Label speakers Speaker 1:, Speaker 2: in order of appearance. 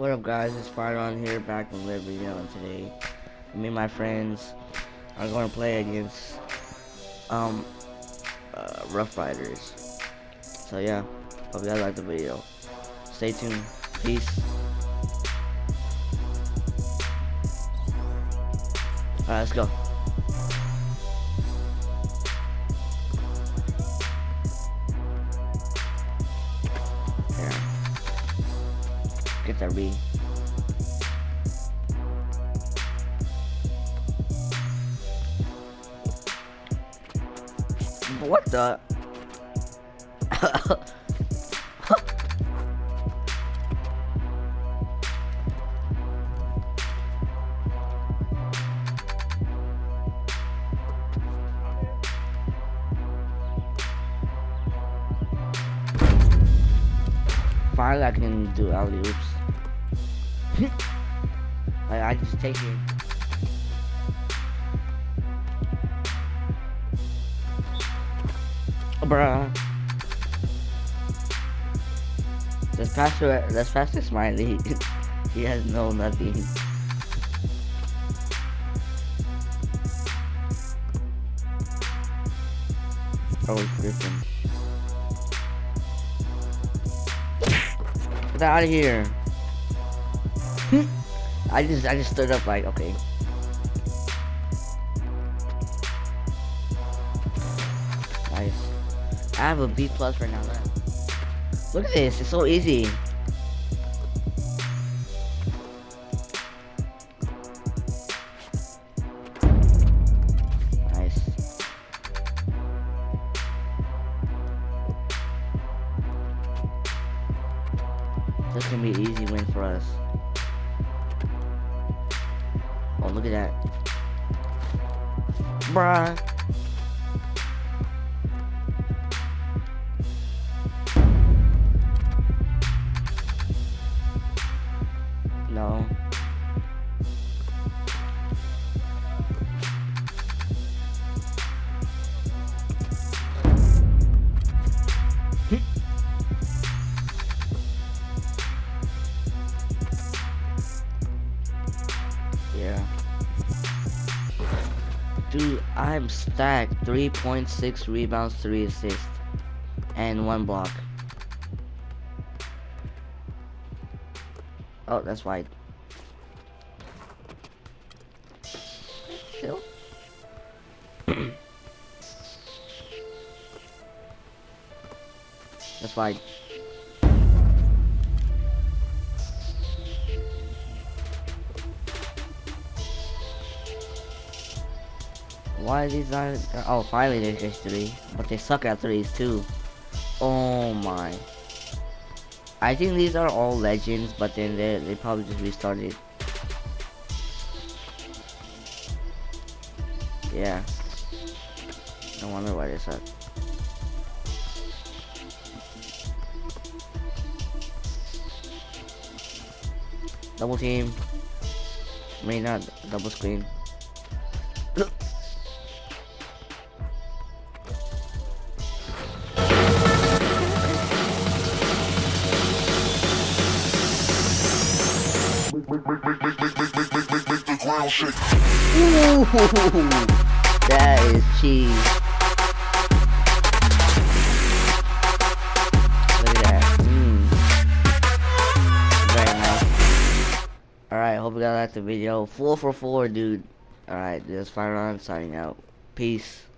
Speaker 1: What up guys, it's Fiaron here back Live Video and today me and my friends are going to play against um uh, Rough Riders. So yeah, hope you guys like the video. Stay tuned. Peace. Alright, let's go. Get that B. What the? Finally, I can do alley oops. like I just take it. Oh, bruh. Let's pass to let's pass to Smiley. he has no nothing. Oh, it's Griffin. Get out of here. Hmm. I just I just stood up like okay. Nice. I have a B plus right now. Look at this, it's so easy. This can be an easy win for us. Oh, look at that. Bruh. Yeah. Dude, I'm stacked. 3.6 rebounds, 3 assists, and 1 block. Oh, that's wide. Chill. that's wide. Why are these not? Oh, finally they get three, but they suck at threes too. Oh my. I think these are all legends, but then they they probably just restarted. Yeah. No wonder why they suck. Double team. I mean not double screen. Ooh, that is cheese. Look at that. Mm. Very nice. Alright, hope you guys liked the video. 4 for 4, dude. Alright, this is Fiaron signing out. Peace.